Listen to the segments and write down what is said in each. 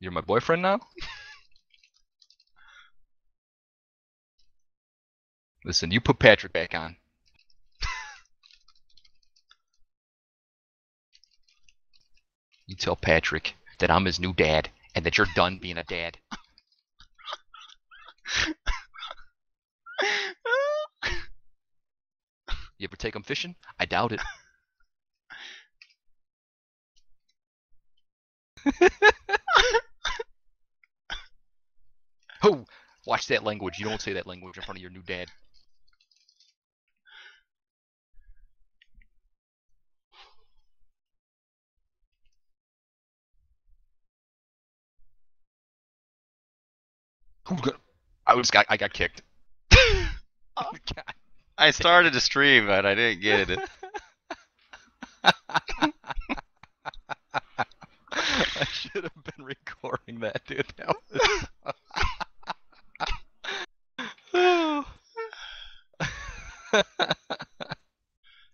You're my boyfriend now? Listen, you put Patrick back on. you tell Patrick that I'm his new dad and that you're done being a dad. You ever take him fishing? I doubt it. Oh, watch that language. You don't say that language in front of your new dad. Who's gonna? I was got. I got kicked. Oh. God. I started to stream, but I didn't get it. I should have been recording that, dude. That was...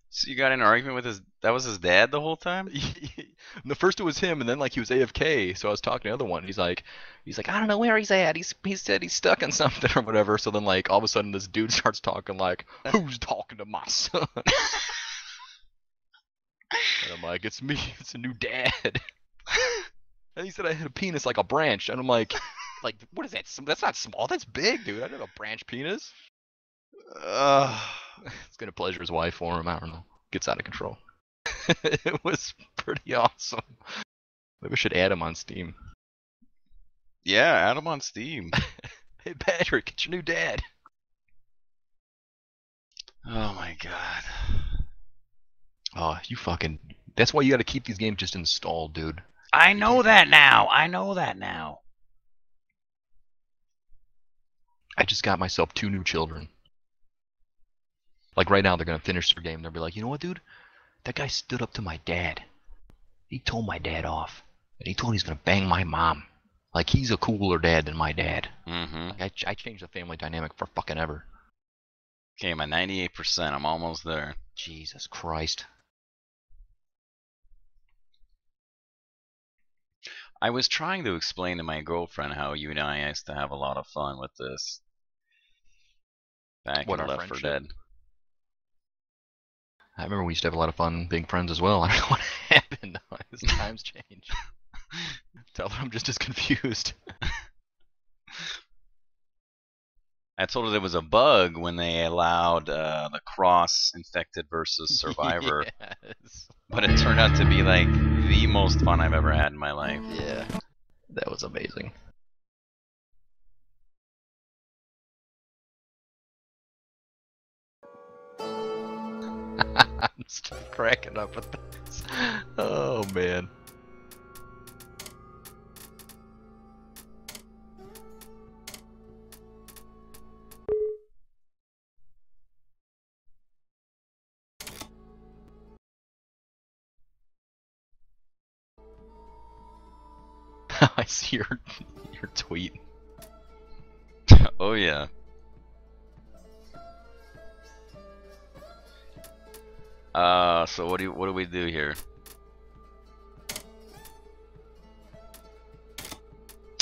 So you got in an argument with his? That was his dad the whole time. the first it was him, and then like he was AFK. So I was talking to the other one. He's like, he's like, I don't know where he's at. He's he said he's stuck in something or whatever. So then like all of a sudden this dude starts talking like, who's talking to my son? and I'm like, it's me. It's a new dad. and he said I had a penis like a branch, and I'm like, like what is that? That's not small. That's big, dude. I don't have a branch penis. Ugh. It's gonna pleasure his wife for him. I don't know. Gets out of control. it was pretty awesome. Maybe we should add him on Steam. yeah, add him on Steam. Hey Patrick, it's your new dad. Oh my god. Oh, you fucking. That's why you gotta keep these games just installed, dude. I know that now. I know that now. I just got myself two new children. Like right now, they're gonna finish their game. They'll be like, you know what, dude? That guy stood up to my dad. He told my dad off, and he told he's gonna bang my mom. Like he's a cooler dad than my dad. Mm-hmm. Like, I, ch- I changed the family dynamic for fucking ever. Okay, I'm at 98%. I'm almost there. Jesus Christ. I was trying to explain to my girlfriend how you and I used to have a lot of fun with this. Back What, in Left 4 friendship? Dead. I remember we used to have a lot of fun being friends as well. I don't know what happened. As times change. Tell her I'm just as confused. I told her there was a bug when they allowed uh, the cross infected versus survivor, yes. but it turned out to be like the most fun I've ever had in my life. Yeah. That was amazing. I'm still cracking up with this. Oh man. I see your your tweet. oh yeah. Uh, so what do you, what do we do here?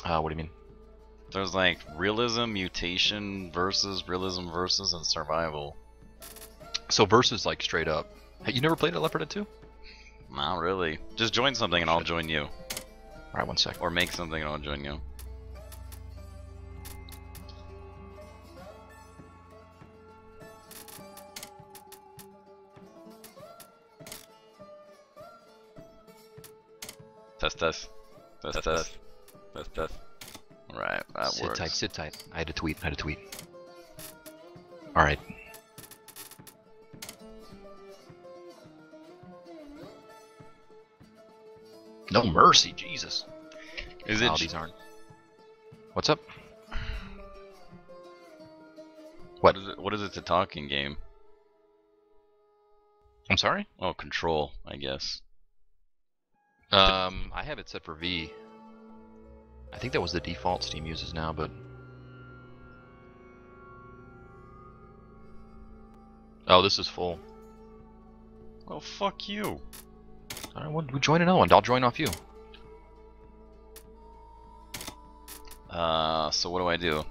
Uh, what do you mean? There's like realism, mutation versus realism versus and survival. So versus like straight up. Hey, you never played 4 Dead 2? Not really. Just join something and I'll join you, All right, one sec. or make something and I'll join you. Test test. Test test. Test test. Alright, that sit works. tight, sit tight. I had a tweet. I had a tweet. All right. No mercy, Jesus. Is Oh, it these aren't. What's up? what is it what is it a talking game? I'm sorry. Oh, control, I guess. Um, I have it set for V. I think that was the default Steam uses now, but. Oh, this is full. Oh fuck you. All right, well, we join another one. I'll join off you. Uh, so what do I do?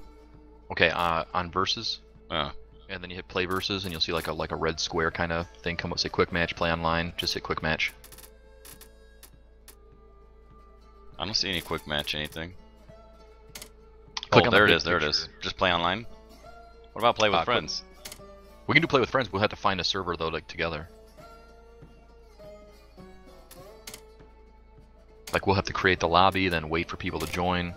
Okay, uh, on versus, Oh, and then you hit play versus, and you'll see like a like a red square kind of thing come up. Say quick match, play online. Just hit quick match. I don't see any quick match anything. Click oh, the there it is. There it is. Just play online. What about play with Uh, quick- friends? We can do play with friends. We'll have to find a server though, like together. Like we'll have to create the lobby, then wait for people to join.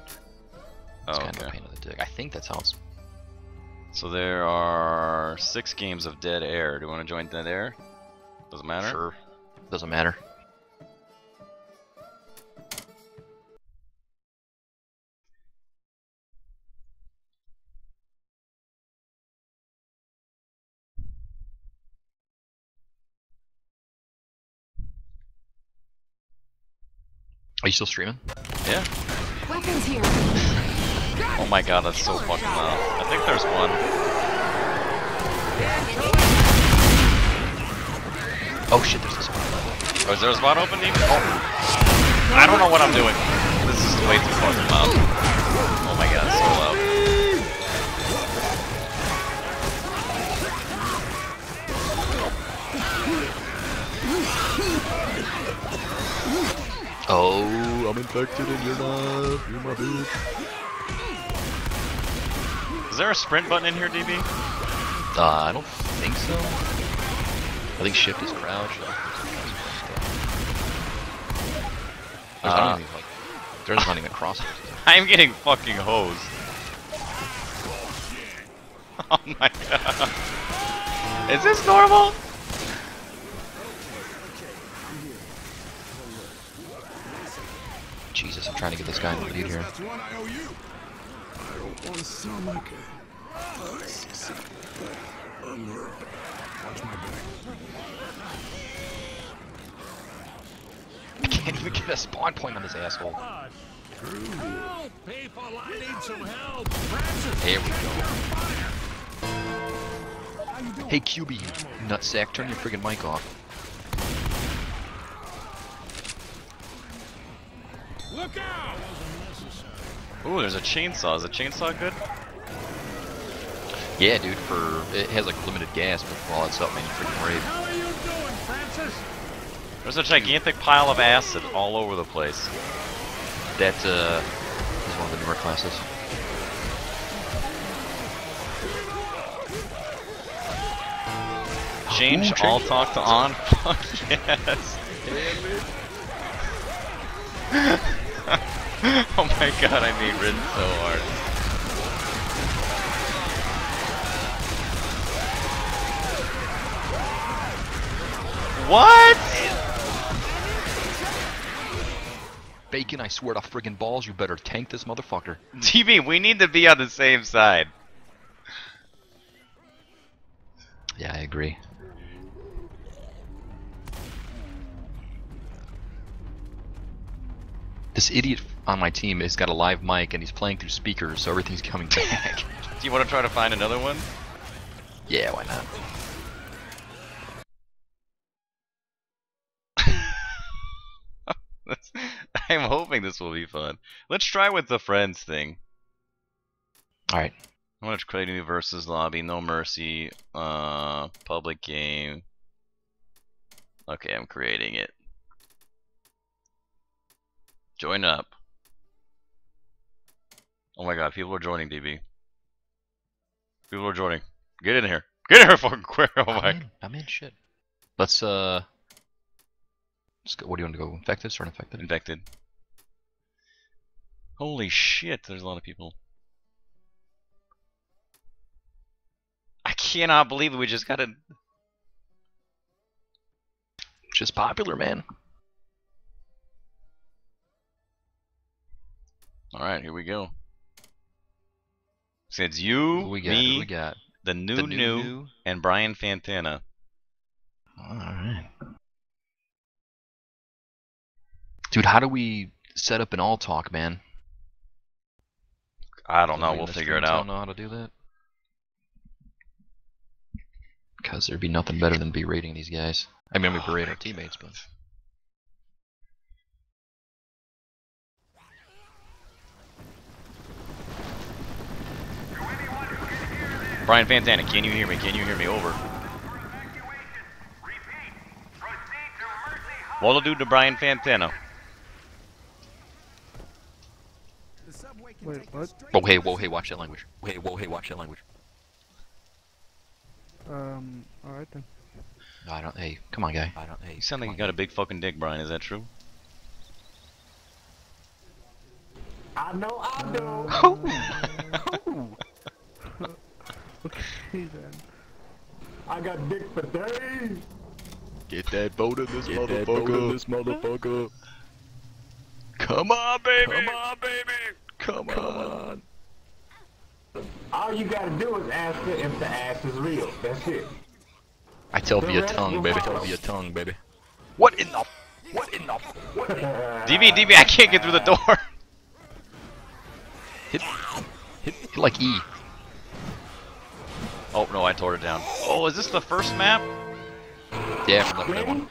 It's Oh, kind of a okay. pain in the dick. I think that's how it's. So there are six games of Dead Air. Do you want to join Dead Air? Doesn't matter. Sure. Doesn't matter. Are you still streaming? Yeah. Weapons here. Oh my god, that's so fucking loud. I think there's one. Oh shit, there's this one. Oh, is there a spot open, Deep? Oh. I don't know what I'm doing. This is way too fucking loud. Oh my god, it's so loud. Oh, I'm infected and you're not. You're my bitch. Is there a sprint button in here, DB? Uh, I don't think so. I think shift is crouch. There's Uh. not even like, there's not even crosshairs. I'm getting fucking hosed. Oh my god. Is this normal? Jesus, I'm trying to get this guy in the lead here. I owe you. I don't want to sound like a sick unlearned. Watch my back. Can't even get a spawn point on this asshole. Help! People, I need some help. There we go. Hey QB, nutsack, turn your friggin' mic off. Ooh, there's a chainsaw. Is a chainsaw good? Yeah, dude, for it has like limited gas, but while it's up, man, you freaking rave. How are you doing, Francis? There's a gigantic pile of acid all over the place. That uh, is one of the newer classes. Change Ooh, all talk to on. Fuck yes. my god, I made Rin so hard. What? Bacon, I swear to friggin' balls, you better tank this motherfucker. DB, we need to be on the same side. Yeah, I agree. This idiot on my team has got a live mic and he's playing through speakers, so everything's coming back. Do you want to try to find another one? yeah, why not? I'm hoping this will be fun. Let's try with the friends thing. Alright. I want to create a new versus lobby, no mercy, uh, public game. Okay, I'm creating it. Join up. Oh my god, people are joining, DB. People are joining. Get in here. Get in here fucking quick. Oh I'm my. in, I'm in shit. Let's uh let's go what do you want to go? Infected, start infected? Infected. Holy shit, there's a lot of people. I cannot believe we just got a Just popular, man. Alright, here we go. So it's Who you, we got? Who me, we got? the new The new, and Brian Fantana. Alright. Dude, how do we set up an all talk, man? I don't know, we'll figure it out. Don't know how to do that. Because there'd be nothing better than berating these guys. I mean, we berate our teammates, but Brian Fantana, can you hear me? Can you hear me? Over. What'll do to Brian Fantana? The subway can Wait, what? Whoa, hey, whoa, hey, watch that language. Whoa, Hey, whoa, hey, watch that language. Um, alright then. No, I don't. Hey, come on, guy. I don't. Hey, You sound like you on, got a big fucking dick, Brian. Is that true? I know I do. okay then. I got dick for days. Get that boat in this Get that boat in this motherfucker. Come on, baby. Come on, baby. Come, on. All you gotta do is ask her if the ass is real. That's it. I tell The via tongue, baby. follow. Tell via tongue, baby. What in the? What in the? DB, DB, I can't get through the door. Hit, hit, hit like E. Oh no, I tore it down. Oh, is this the first map? Yeah, from Left 4 1.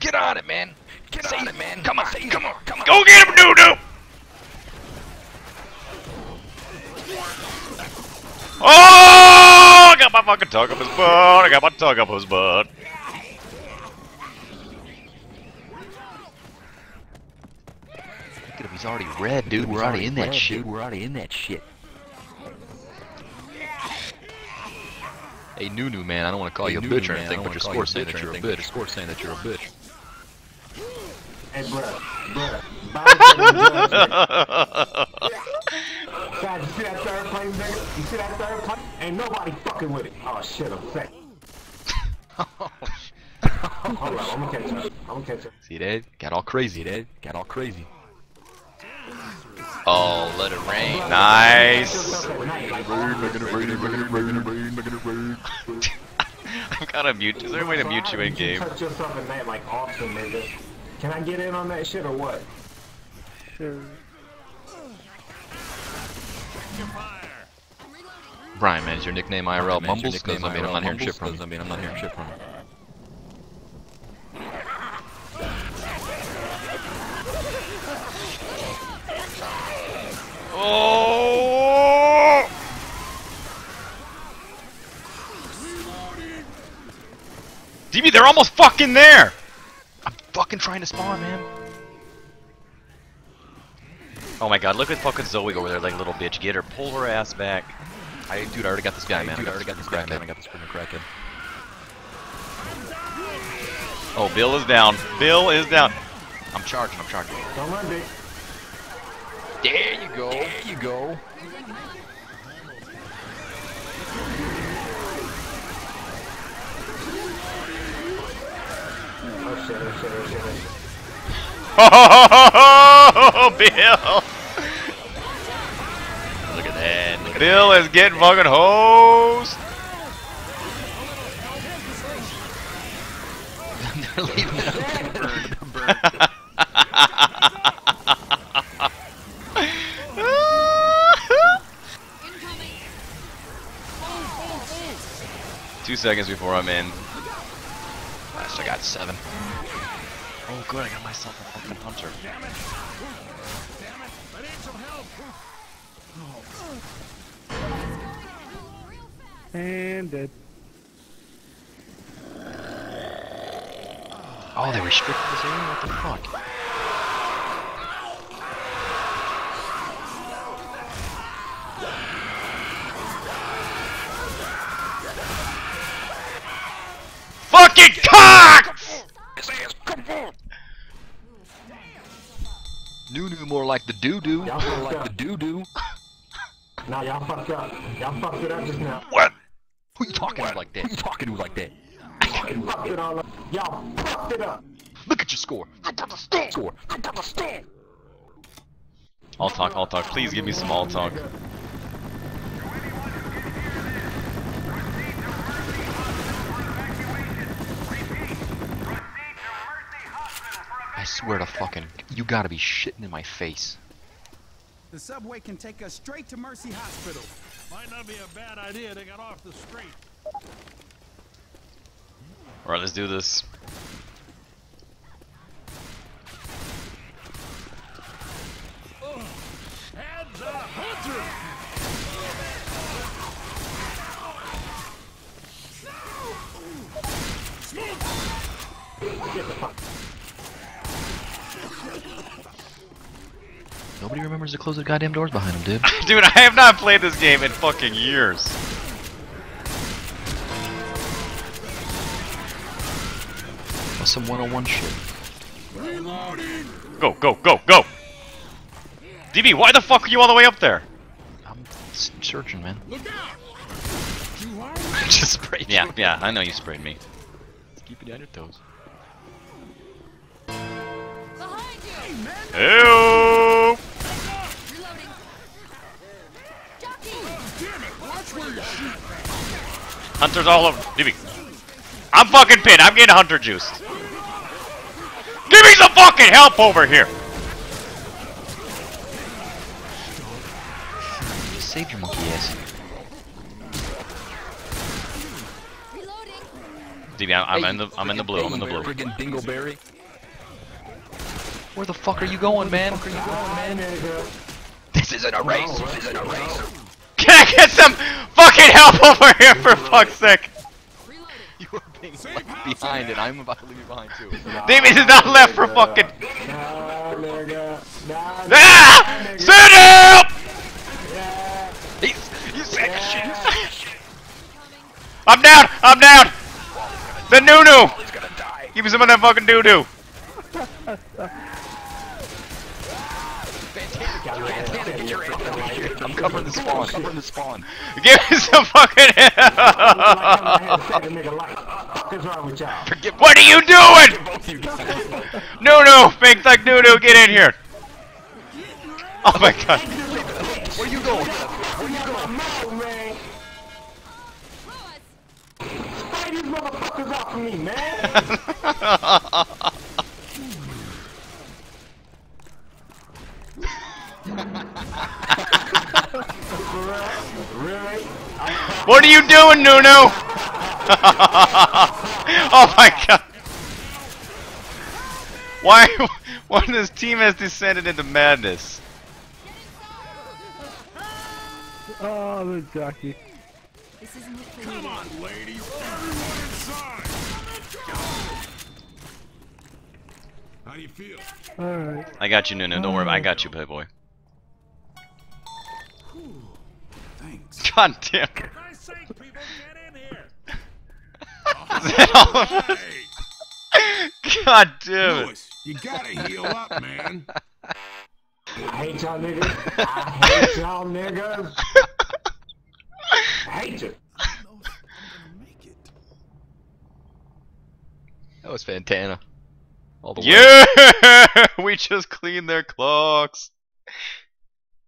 Get on it, man. Get on it, man. Come on, come on, come on. Go get him, doo doo! Oh! I got my fucking tongue up his butt. I got my tongue up his butt. Look at him. He's already red, dude. We're already in that shit. We're already in that shit. Hey, Nunu, man. I don't want to call you a bitch or anything, but your score's saying that you're a bitch. Your score's saying that you're a bitch. Hey, bruh, bruh. Bobby said I'm judging. God, you see that third plane, nigga? You see that third plane? Ain't nobody fucking with it. Oh shit, I'm sick. Hold on, I'm gonna catch up. I'm gonna catch up. See that? Got all crazy, that. Got all crazy. Oh, let it rain. Nice. I'm I'm gotta mute. Is there a way to mute you in game? Touch yourself at night like Austin, nigga. Can I get in on that shit or what? Sure. Brian, man, is your nickname IRL Mumbles? Because I mean, I'm not hearing shit from you. I mean, I'm not hearing shit from you. Oh! DB, they're almost fucking there! I'm fucking trying to spawn, man. Oh my god, look at fucking Zoe over there like little bitch. Get her, pull her ass back. I, dude, I already got this guy, man. Dude, I already got this guy, man. I got this freaking crackhead. Oh, Bill is down. Bill is down. I'm charging. I'm charging. Don't run, dick. There you go. There you go. Oh shit, oh shit, oh shit, oh shit. Oh, Bill! Look at that. Look at Bill is getting fucking hosed. They're leaving it open. Two seconds before I'm in. Last I got seven. Oh, good, I got myself a fucking hunter. damn it damn it And dead. Oh, they restricted this area? What the fuck? Fucking cock! Nunu more like the doo doo. Y'all fucked like up. the doo doo. Nah, y'all fucked up. Y'all fucked it up just now. What? Who you talking to like that? Who you talking to like that? Fucking fucked it all up. Y'all fucked it up. Look at your score. I got the score. Score. I got the score. I'll talk, I'll talk. Please give me some all talk. I swear to fucking, you gotta be shitting in my face. The subway can take us straight to Mercy Hospital. Might not be a bad idea to get off the street. Alright, let's do this. Ugh. Heads up! Hunter! Get the fuck. Nobody remembers to close the goddamn doors behind him, dude. Dude, I have not played this game in fucking years. That's some 101 shit. Go, go, go, go! DB, why the fuck are you all the way up there? I'm searching, man. Look out! Too hard? Just sprayed Yeah, you. yeah, I know you sprayed me. Keep it on your toes. Behind you! Ew! Reloading. Jockey! Damn it! Watch where you're shooting. Hunter's all over. DB. I'm fucking pinned. I'm getting hunter juiced. Give me some fucking help over here. You saved your monkey ass. Reloading. DB, I'm, I'm in the I'm in the blue. I'm in the blue. Friggin' Dingleberry. Where the fuck are you going, man? Where you going, man. This isn't a race. This isn't a race. Can I get some fucking help over here for fuck's sake? You are being left behind, and I'm about to leave you behind too. DB is not left for fucking. Nah, nigga. Nah, Ah! nigga. Send help! Yeah. He's, you sack of shit. You sack of shit. I'm down. I'm down. The Nunu. He's gonna die. Give me some of that fucking doo covering the spawn. Covering the spawn. Give me some fucking Like I'm help. out here nigga light. Fuck wrong with y'all? Forget What are you doing? guys. Nunu, fake like Nunu, get in here. Oh my god. Where you going? Where you going? No, man. Spray these motherfuckers off of me, man. really? What are you doing, Nunu? oh my god. Why? Why this team has descended into madness? Oh, the jockey. This isn't it for Come on, ladies. Everyone inside. How do you feel? Alright. I got you, Nunu. Don't worry. I got you, Playboy. God damn. Christ's sake, people, get in here! Is that all of us? Hey, God damn it. Louis, you gotta heal up, man. I hate y'all niggas. I hate y'all niggas. I hate you. It. That was Fantana. All the way. Yeah! We just cleaned their clocks.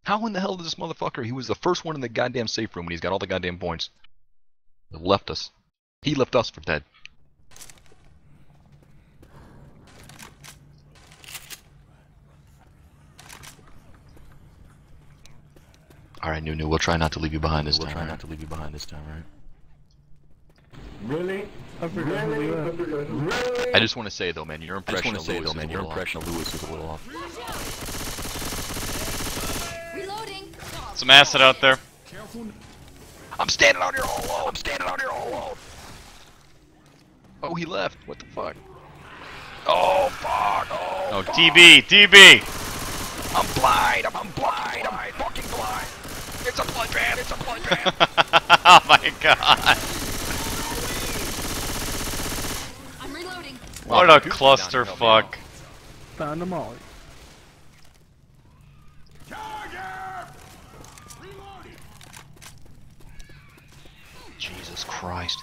How in the hell did this motherfucker? He was the first one in the goddamn safe room, and he's got all the goddamn points. Left us. He left us for dead. All right, Nunu. We'll try not to leave you behind this time. We'll try right? not to leave you behind this time, right? Really? I forgot Really? we left. Really? I just want to say though, man, your I just impression want to of say Louis though, man, your little off. impression of Louis is a little off. Some acid out there. Careful. I'm standing out here all alone. I'm standing out here all alone. Oh, he left. What the fuck? Oh fuck! Oh, Oh, DB, DB. I'm blind. I'm, I'm blind. I'm fucking blind. It's a blood draft. It's a blood draft. oh my god. I'm reloading. What a clusterfuck. Found them all. Jesus Christ.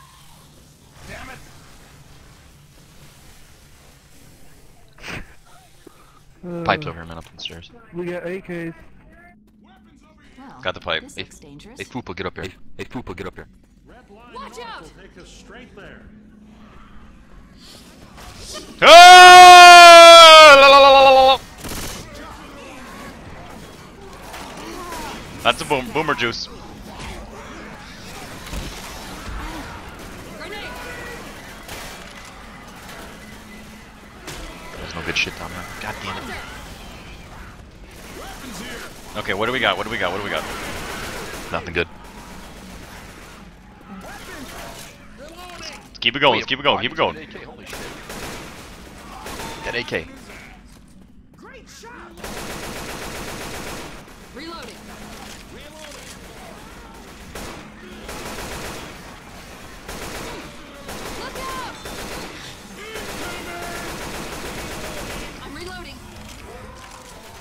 Damn it. Uh, Pipes over here, man, up the stairs. We got AKs. Well, Got the pipe. This Hey, looks dangerous. Hey, Fupa, get up here. Hey, hey, Fupa, get up here. Red line Watch out! will take us straight there. Ah! La, la, la. That's a boom boomer juice. Grenade. There's no good shit down there. God damn it. Okay, what do we got? What do we got? What do we got? Nothing good. Let's keep it going. Let's keep it going. Keep it going. AK, holy shit. That AK.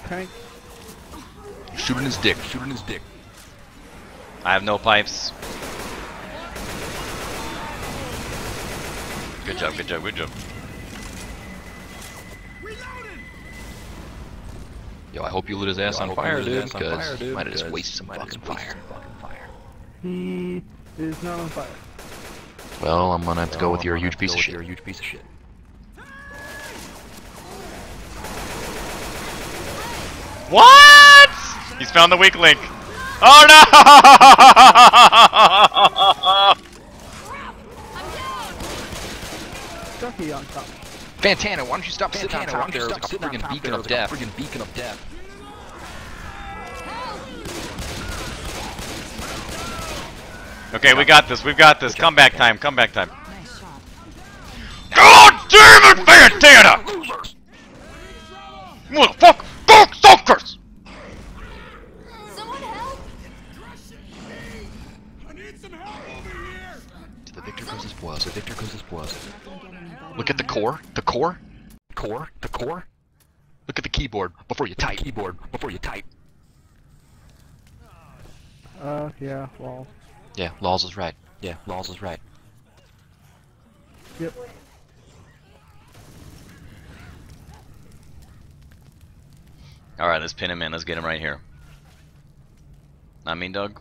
Tank. Shooting his dick. Shooting his dick. I have no pipes. Good job, good job, good job. Yo, I hope you lit his ass Yo, on fire, lit his dude, ass because fire, might have just because wasted some might fucking fire. some fucking fire. He is not on fire. Well, I'm gonna have to go with your gonna huge have to piece go of with shit. Your huge piece of shit. What? He's found the weak link. Oh no! Ducky on top. Fantana, why don't you stop sitting on top why don't there? you It's stop like a sitting friggin' beacon of like a death. friggin' beacon of death. okay, we got this. We've got this. Comeback time. Comeback time. Nice. God damn it, Fantana! Motherfucker! Fuck suckers! Someone help! I need some help over here! To the victor goes his spoils. So Victor goes his spoils. Look at the core. The core. Core, the core, Look at the keyboard before you type. keyboard before you type. Uh, yeah, well, Yeah, Laws is right. Yeah, Laws is right. yep. Alright, let's pin him in. Let's get him right here. Not mean, Doug?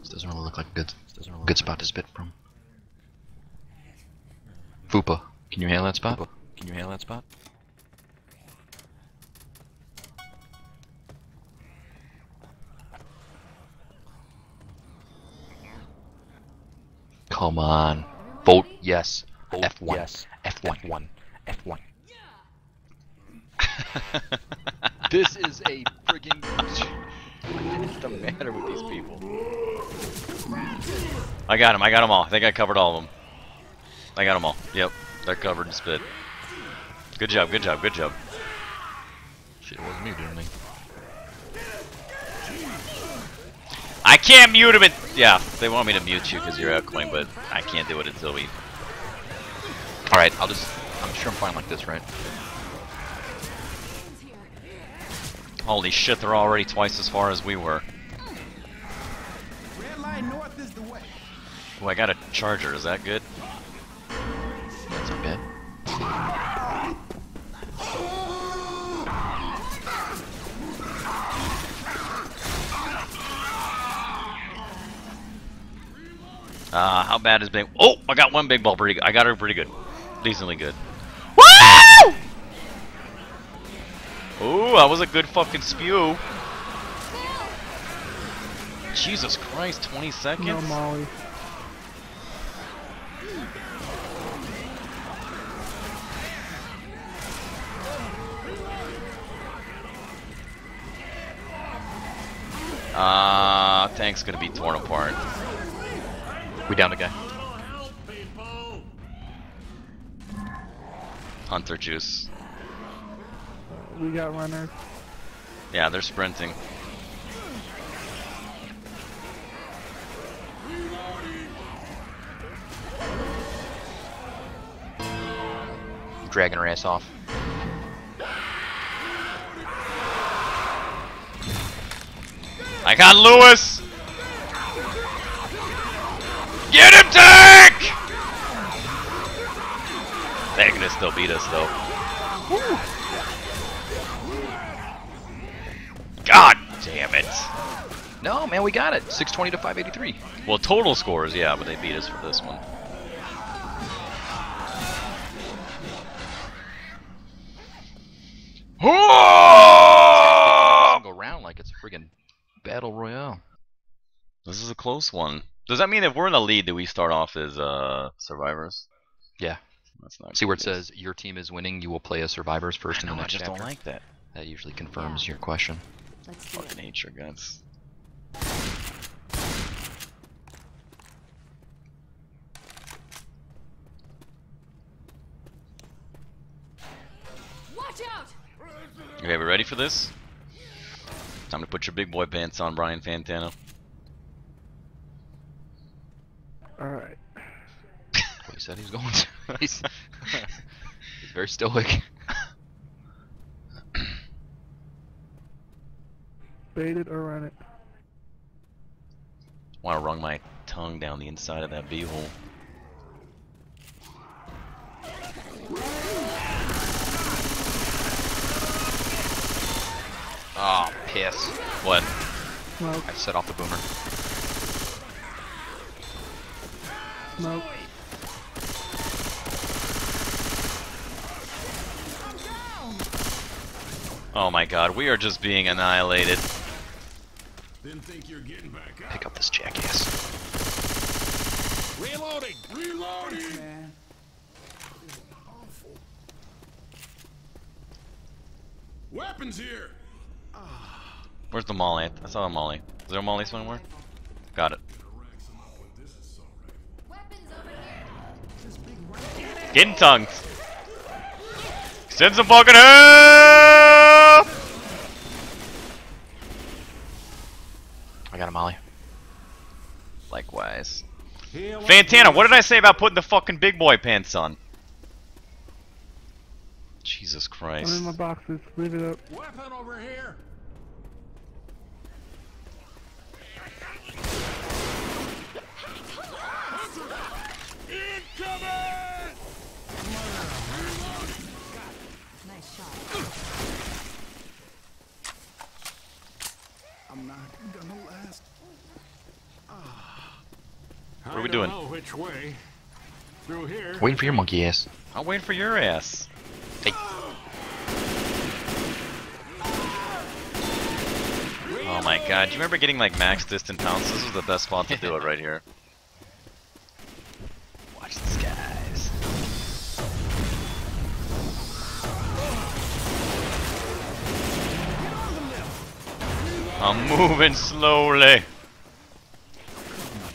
This doesn't really look like a good, Doesn't really good look spot to spit from. Fupa, can you handle that spot? like- Can you handle that spot? Come on. Vote yes. Vote F1. Yes. F1. F1. F1. This is a friggin' What is the matter with these people? I got him. I got them all. I think I covered all of them. I got them all. Yep. They're covered in spit. Good job, good job, good job. Shit, it wasn't me doing anything. I can't mute him. Yeah, they want me to mute you because you're outgoing, but I can't do it until we. Alright, I'll just. I'm sure I'm fine like this, right? Holy shit, they're already twice as far as we were. Red line north is the way. Oh, I got a charger. Is that good? Bad is big? Oh, I got one big ball. Pretty. I got her pretty good, decently good. Woo! Ooh, that was a good fucking spew. Jesus Christ, 20 seconds? No Molly. Uh, tank's gonna be torn apart. We down a guy. Hunter juice. We got runners. Yeah, they're sprinting. Dragging her ass off. I got Louis! Get him, Tank! They're gonna still beat us, though. God damn it. No, man, we got it. 620 to 583. Well, total scores, yeah, but they beat us for this one. Single round like it's a friggin' battle royale. This is a close one. Does that mean if we're in the lead, do we start off as uh, survivors? Yeah. That's not See where it says your team is winning, you will play as survivors first in I the know, I next just chapter. don't like that. That usually confirms your question. Let's do Fucking it. hate your guts. Watch out! Okay, we ready for this? Time to put your big boy pants on, Brian Fantana. Alright. What he said he was going to. he's, he's very stoic. Bait it or run it. Want to run my tongue down the inside of that beehole. Oh, piss. What? Smoke, I set off the boomer. smoke. Oh my god, we are just being annihilated. Didn't think you're getting back up. Pick up this jackass. Reloading! Reloading! Awful. Weapons here! Where's the molly? I saw a molly. Is there a molly somewhere? Got it. Weapons. Getting tongued. Send some fucking help! I got a molly. Likewise. Fantana, what did I say about putting the fucking big boy pants on? Jesus I'm Christ. in my boxes. Leave it up. Weapon over here! Incoming! Nice shot. I'm not gonna last. What are we doing? I don't know which way. Through here. Waiting for your monkey ass. I'm waiting for your ass. Hey. Oh my god, do you remember getting like max distant pounce? This was the best spot to do it right here. Watch the skies. I'm moving slowly.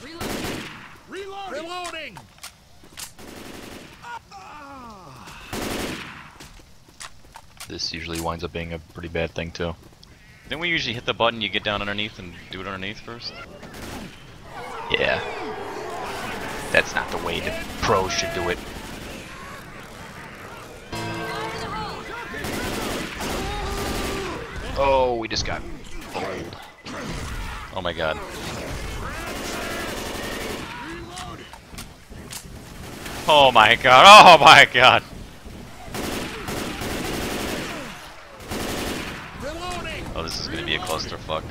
Reloading. Reloading! Reloading! Usually winds up being a pretty bad thing too. Then we usually hit the button, you get down underneath and do it underneath first. Yeah. That's not the way the pros should do it. Oh, we just got old. Oh my god. Oh my god, oh my god. Reloading! Oh, this is gonna be a clusterfuck.